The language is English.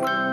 you